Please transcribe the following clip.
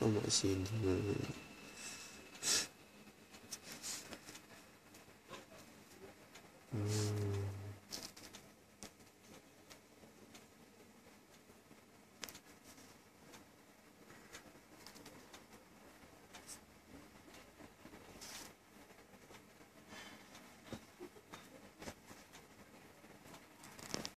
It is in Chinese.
这么先进的